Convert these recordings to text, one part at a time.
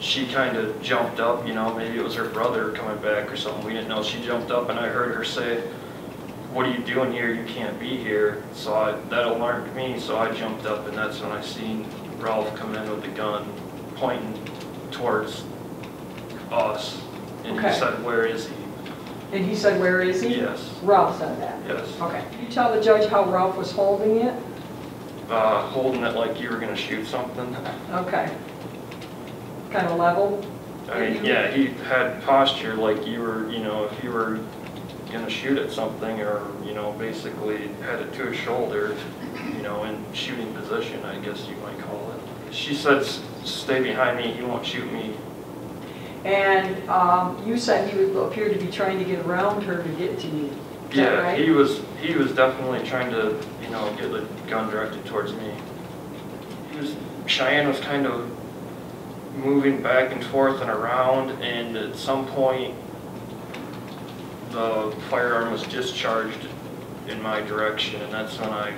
she kind of jumped up, you know, maybe it was her brother coming back or something, we didn't know. She jumped up and I heard her say, what are you doing here? You can't be here. So I, that alarmed me, so I jumped up and that's when I seen Ralph come in with the gun pointing towards us. And he said, where is he? And he said, where is he? Yes, Ralph said that. yes. Okay. Can you tell the judge how Ralph was holding it? Uh, holding it like you were gonna shoot something. Okay. Kind of level? I mean, yeah, he had posture like you were, you know, if you were gonna shoot at something or, you know, basically had it to his shoulder, you know, in shooting position, I guess you might call it. She said, stay behind me, he won't shoot me. And um, you said he would appear to be trying to get around her to get to you. Yeah, right? he was, he was definitely trying to, you know, get the gun directed towards me. He was, Cheyenne was kind of moving back and forth and around, and at some point, the firearm was discharged in my direction, and that's when I,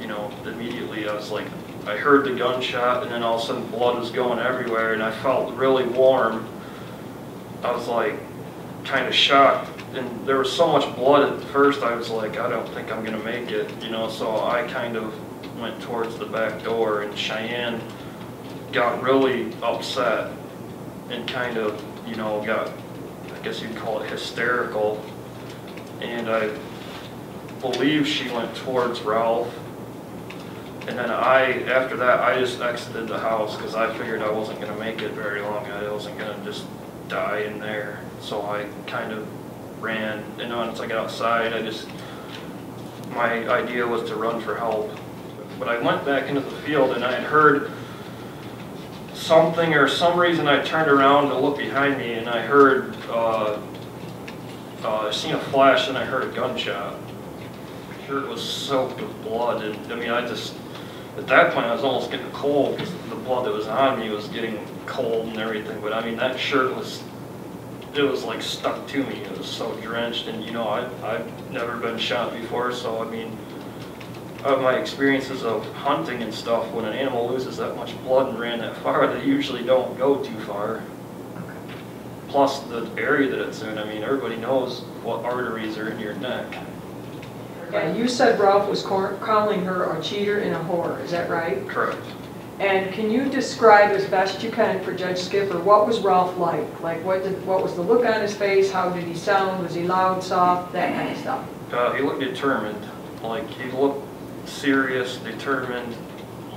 you know, immediately I was like, I heard the gunshot, and then all of a sudden blood was going everywhere, and I felt really warm. I was like, kind of shocked, and there was so much blood at first, I was like, I don't think I'm gonna make it, you know, so I kind of went towards the back door, and Cheyenne got really upset and kind of, you know, got, I guess you'd call it hysterical, and I believe she went towards Ralph, and then I, after that, I just exited the house, because I figured I wasn't gonna make it very long, I wasn't gonna just die in there, so I kind of ran, and once I got outside, I just, my idea was to run for help. But I went back into the field and I had heard something or some reason I turned around to look behind me and I heard, uh, uh, I seen a flash and I heard a gunshot. My shirt was soaked with blood and, I mean, I just, at that point, I was almost getting cold because the blood that was on me was getting cold and everything, but I mean, that shirt was, it was like stuck to me. It was so drenched and, you know, I, I've never been shot before, so I mean, of my experiences of hunting and stuff, when an animal loses that much blood and ran that far, they usually don't go too far. Plus the area that it's in, I mean, everybody knows what arteries are in your neck. And you said Ralph was cor- calling her a cheater and a whore, is that right? Correct. And can you describe as best you can for Judge Schipper, what was Ralph like? Like, what did, what was the look on his face, how did he sound, was he loud, soft, that kind of stuff? Uh, he looked determined, like he looked serious, determined,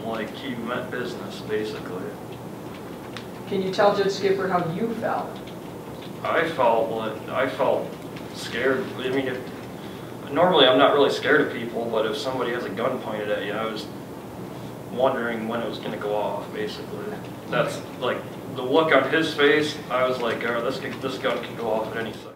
like he meant business, basically. Can you tell Judge Schipper how you felt? I felt like, I felt scared. I mean, if, normally I'm not really scared of people, but if somebody has a gun pointed at you, I was wondering when it was gonna go off, basically. That's like, the look on his face, I was like, oh, this, could- this gun could go off at any second.